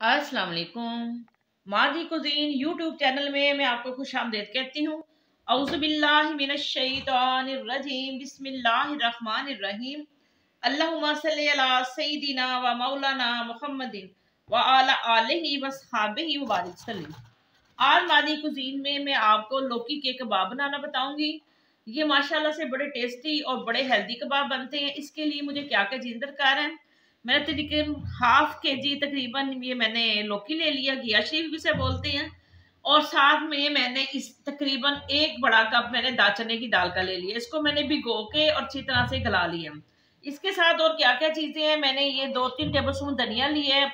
अस्सलाम वालेकुम। मादी cuisine YouTube channel में मैं आपको खुश आमदेद कहती हूँ। अउज़बिल्लाहिमिनश्शैतानिर्रजीम बिस्मिल्लाहिर्रहमानिर्रहीम। अल्लाहुम्मा सल्ली व मौलाना मुहम्मदिन व अला आलिहि व सहाबिहि सल्लम। आज मादी कुजीन में मैं आपको लौकी के कबाब बनाना बताऊँगी। ये माशाल्लाह से बड़े टेस्टी और बड़े हेल्दी कबाब बनते हैं। इसके लिए मुझे क्या क्या चीज़ दरकार है? मैंने तकरीबन हाफ़ के जी तकरीबन ये मैंने लौकी ले लिया घिया शरीफ भी से बोलते हैं। और साथ में मैंने इस तकरीबन एक बड़ा कप मैंने दाचने की दाल का ले लिया। इसको मैंने भिगो के और अच्छी तरह से गला लिया। इसके साथ और क्या क्या चीज़ें हैं? मैंने ये दो तीन टेबल स्पून धनिया लिया है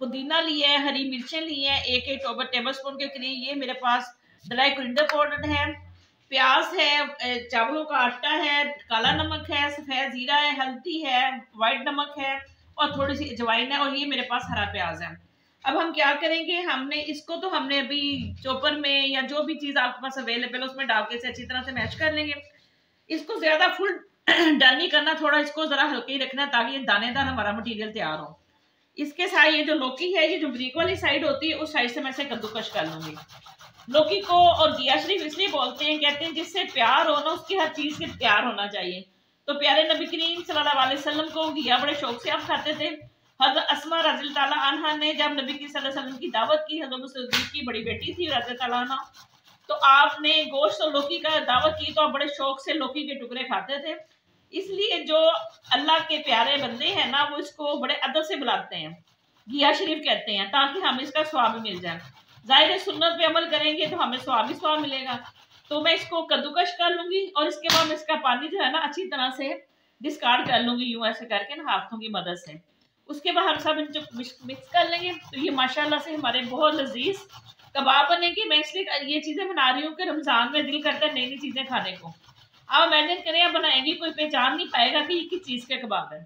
पुदीना लिया है हरी मिर्चें ली हैं, एक एक टेबल स्पून के करीब। ये मेरे पास ड्राई कुरिंडर पाउडर है, प्याज है चावलों का आटा है, काला नमक है, सफ़ेद ज़ीरा है, हल्दी है वाइट नमक है। और थोड़ी सी अजवाइन है और ये मेरे पास हरा प्याज है। अब हम क्या करेंगे? हमने इसको तो हमने अभी चॉपर में या जो भी चीज़ आपके पास अवेलेबल है, उसमें डाल के अच्छी तरह से मैच कर लेंगे। इसको ज़्यादा फुल डन नहीं करना, थोड़ा इसको ज़रा हल्के ही रखना ताकि ये दानेदार हमारा मटीरियल तैयार हो। इसके साथ ये जो लौकी है, ये जो ब्रीक वाली साइड होती है, उस साइड से मैं इसे कद्दूकश कर लूँगी। लौकी को और गिया शरीफ इसलिए बोलते हैं, कहते हैं जिससे प्यार हो ना, उसकी हर चीज़ से प्यार होना चाहिए। तो प्यारे नबी करीम सल्लल्लाहु को घिया बड़े शौक से आप खाते थे। हज़रत असमा रज़ी अनहा ने जब नबी की वसल्लम की दावत की, हज़रत की बड़ी बेटी थी रज़ी अनहा तो आपने गोश्त और लौकी का दावत की तो आप बड़े शौक से लौकी के टुकड़े खाते थे। इसलिए जो अल्लाह के प्यारे बंदे हैं ना, वो इसको बड़े अदब से बुलाते हैं, घिया शरीफ कहते हैं, ताकि हमें इसका स्वाब मिल जाए। ज़ाहिर सुन्नत पे अमल करेंगे तो हमें स्वाब ही स्वाब मिलेगा। तो मैं इसको कद्दूकश कर लूँगी और इसके बाद इसका पानी जो है ना अच्छी तरह से डिस्कार्ड कर लूँगी, यूँ ऐसे करके ना हाथों की मदद से। उसके बाद हम सब इनको मिक्स कर लेंगे। तो ये माशाल्लाह से हमारे बहुत लजीज कबाब बनेंगे। मैं इसलिए ये चीज़ें बना रही हूँ कि रमज़ान में दिल करता है नई नई चीज़ें खाने को। आप इमेजिन करें, आप बनाएँगे, कोई पहचान नहीं पाएगा कि ये किस चीज़ के कबाब है।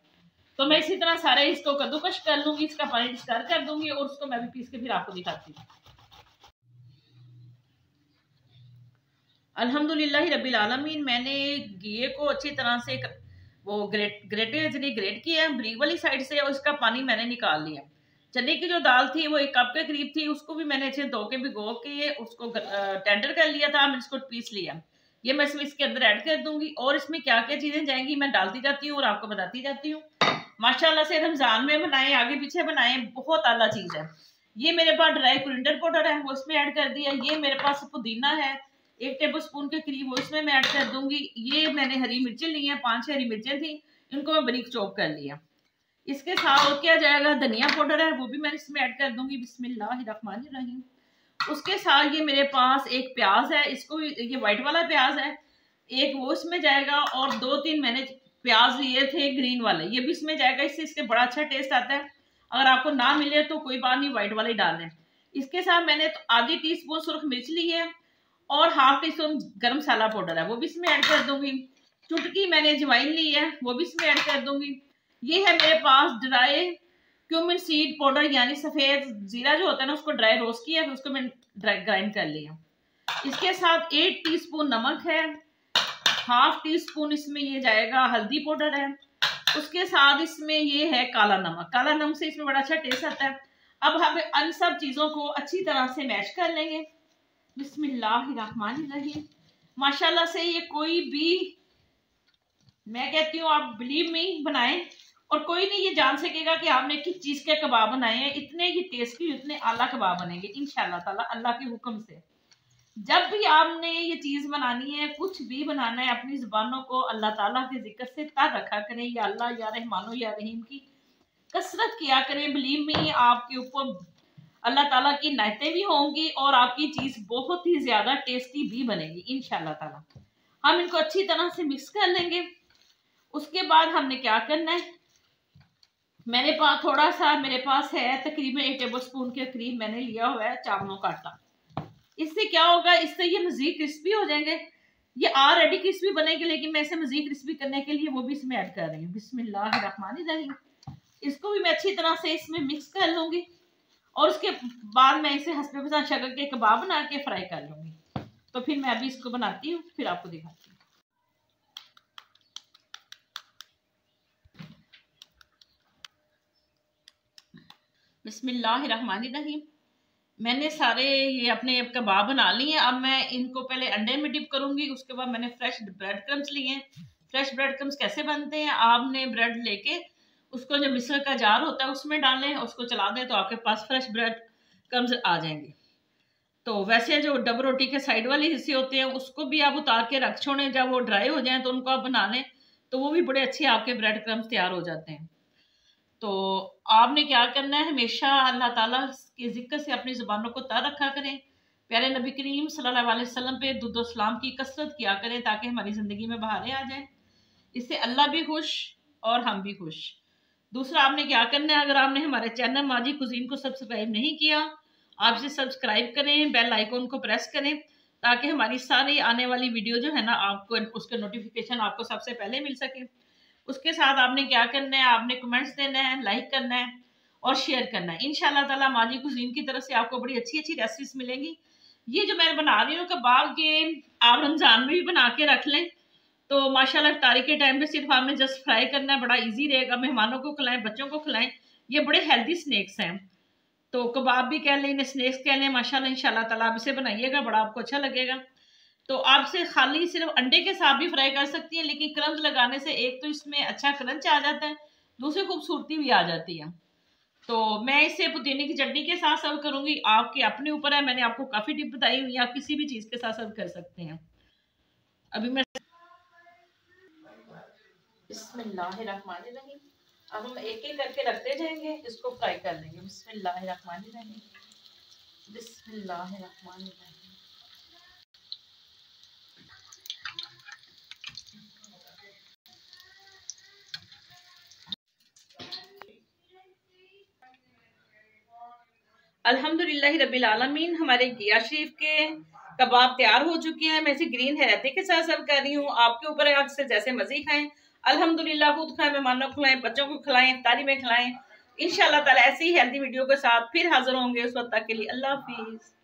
तो मैं इसी तरह सारे इसको कद्दूकश कर लूँगी, इसका पानी डिस्कार्ड कर दूँगी और उसको मैं भी पीस के फिर आपको दिखाती हूँ। अल्हम्दुलिल्लाह रब्बिल आलमीन, मैंने घी को अच्छी तरह से वो ग्रेट ग्रेटेज नहीं ग्रेट किया है ब्रीक वाली साइड से और इसका पानी मैंने निकाल लिया। चने की जो दाल थी, वो एक कप के करीब थी, उसको भी मैंने अच्छे धो के भिगो के उसको टेंडर कर लिया था, मैंने इसको पीस लिया। ये मैं इसमें इसके अंदर ऐड कर दूँगी और इसमें क्या क्या चीज़ें जाएँगी मैं डालती जाती हूँ और आपको बताती जाती हूँ। माशाल्लाह से रमज़ान में बनाए, आगे पीछे बनाए, बहुत आला चीज़ है। ये मेरे पास ड्राई कुरिंडर पाउडर है, वो इसमें ऐड कर दिया। ये मेरे पास पुदीना है एक टेबल स्पून के करीब वो इसमें मैं ऐड कर दूँगी। ये मैंने हरी मिर्चें ली हैं, पाँच हरी मिर्चें थी, इनको मैं बरीक चॉप कर लिया। इसके साथ और क्या जाएगा? धनिया पाउडर है, वो भी मैं इसमें ऐड कर दूँगी। बिस्मिल्लाहिर्रहमानिर्रहीम। उसके साथ ये मेरे पास एक प्याज है, इसको ये व्हाइट वाला प्याज है। एक वो इसमें जाएगा और दो तीन मैंने प्याज लिए थे ग्रीन वाले। ये भी इसमें जाएगा, इससे इसके बड़ा अच्छा टेस्ट आता है। अगर आपको ना मिले तो कोई बात नहीं व्हाइट वाले डाल दें। इसके साथ मैंने तो आधी टी स्पून सुरख मिर्च ली है। और हाफ़ टी स्पून गर्म मसाला पाउडर है, वो भी इसमें ऐड कर दूँगी। चुटकी मैंने जवाइन ली है, वो भी इसमें ऐड कर दूँगी। ये है मेरे पास ड्राई क्यूमिन सीड पाउडर यानी सफ़ेद जीरा जो होता है ना, उसको ड्राई रोस्ट किया, फिर उसको मैंने ग्राइंड कर लिया। इसके साथ एट टीस्पून नमक है हाफ़ टी स्पून इसमें ये जाएगा, हल्दी पाउडर है। उसके साथ इसमें ये है काला नमक। काला नमक से इसमें बड़ा अच्छा टेस्ट आता है। अब हम इन सब चीज़ों को अच्छी तरह से मैश कर लेंगे। बिस्मिल्लाहिर्रहमानिर्रहीम। माशाल्लाह से ये कोई भी, मैं कहती हूँ, आप बिलीव में बनाएँ और कोई नहीं ये जान सकेगा कि आपने किस चीज़ के कबाब बनाए हैं। इतने ही टेस्टी इतने आला कबाब बनेंगे इन ताला, अल्लाह के हुक्म से। जब भी आपने ये चीज़ बनानी है, कुछ भी बनाना है, अपनी ज़ुबानों को अल्लाह ताला के ज़िक्र से तर रखा करें, या अल्लाह या रहमानो या रहीम की कसरत किया करें। बिलीव में आपके ऊपर अल्लाह ताला की नायतें भी होंगी और आपकी चीज़ बहुत ही ज़्यादा टेस्टी भी बनेगी इन ताला। हम इनको अच्छी तरह से मिक्स कर लेंगे। उसके बाद हमने क्या करना है? मेरे पास थोड़ा सा मेरे पास है तकरीबन एक टेबल स्पून के करीब मैंने लिया हुआ है चावलों का आटा। इससे क्या होगा? इससे ये मजीद क्रिस्पी हो जाएँगे। ये ऑलरेडी क्रिस्पी बनेगी, लेकिन मैं इसे मजीद क्रिस्पी करने के लिए वो भी इसमें ऐड कर रही हूँ। बिस्मिल्लाह इसको भी मैं अच्छी तरह से इसमें मिक्स कर लूँगी। और उसके बाद मैं इसे हंसपे पसंद शक्ल के कबाब बना के फ्राई कर लूँगी। तो फिर मैं अभी इसको बनाती हूँ, फिर आपको दिखाती हूँ। बिस्मिल्लाहिर्रहमानिर्रहीम। मैंने सारे ये अपने कबाब बना लिए हैं। अब मैं इनको पहले अंडे में डिप करूँगी, उसके बाद मैंने फ्रेश ब्रेड क्रम्स लिए हैं। फ्रेश ब्रेड क्रम्स कैसे बनते हैं? आपने ब्रेड लेके उसको जो मिस्र का जार होता है उसमें डालें, उसको चला दें तो आपके पास फ्रेश ब्रेड क्रम्स आ जाएँगे। तो वैसे जो डब रोटी के साइड वाले हिस्से होते हैं, उसको भी आप उतार के रख छोड़ें, जब वो ड्राई हो जाएँ तो उनको आप बना लें तो वो भी बड़े अच्छे आपके ब्रेड क्रम्स तैयार हो जाते हैं। तो आपने क्या करना है, हमेशा अल्लाह ताला के ज़िक्र से अपनी ज़ुबानों को तर रखा करें। प्यारे नबी करीम सल्लल्लाहु अलैहि वसल्लम पे दुद्दोसलाम की कसरत किया करें ताकि हमारी ज़िंदगी में बहारें आ जाएँ। इससे अल्लाह भी खुश और हम भी खुश। दूसरा, आपने क्या करना है? अगर आपने हमारे चैनल माजी कुजीन को सब्सक्राइब नहीं किया आप इसे सब्सक्राइब करें, बेल आइकॉन को प्रेस करें, ताकि हमारी सारी आने वाली वीडियो जो है ना, आपको, उसके नोटिफिकेशन आपको सबसे पहले मिल सके। उसके साथ आपने क्या करना है? आपने कमेंट्स देना है लाइक करना है और शेयर करना है। इन ताला माजी कुजीन की तरफ़ से आपको बड़ी अच्छी अच्छी रेसिपीज़ मिलेंगी। ये जो मैं बना रही हूँ, कबाब के आप रमज़ान में भी बना के रख लें। तो माशाल्लाह, तारीख के टाइम पे सिर्फ़ आपने जस्ट फ्राई करना है, बड़ा इजी रहेगा। मेहमानों को खिलाएँ, बच्चों को खिलाएँ। ये बड़े हेल्दी स्नैक्स हैं। तो कबाब भी कह लें, इन्हें स्नैक्स कह लें, माशाल्लाह, इंशाल्लाह ताला आप इसे बनाइएगा, बड़ा आपको अच्छा लगेगा। तो आप इसे खाली सिर्फ़ अंडे के साथ भी फ्राई कर सकती हैं, लेकिन क्रंच लगाने से एक तो इसमें अच्छा क्रंच आ जाता है, दूसरी खूबसूरती भी आ जाती है। तो मैं इसे पुदीने की चटनी के साथ सर्व करूँगी। आपके अपने ऊपर है, मैंने आपको काफ़ी टिप बताई हुई है, आप किसी भी चीज़ के साथ सर्व कर सकते हैं। अभी मैं अब हम एक एक करके रखते जाएँगे, इसको फ्राई कर लेंगे। अल्हम्दुलिल्लाह आलमीन हमारे गिया शरीफ के कबाब तैयार हो चुके हैं। मैं इसे ग्रीन हैरते के साथ सर्व कर रही हूँ। आपके ऊपर है आपसे जैसे मर्ज़ी खाएँ। अल्हम्दुलिल्लाह, खुद खाएँ, मेहमानों को खिलाएँ, बच्चों को खिलाएँ तारी में खिलाएँ। इन ताला ऐसी हेल्दी वीडियो के साथ फिर हाजिर होंगे उस वक्त तक के लिए। अल्लाह हाफिज़।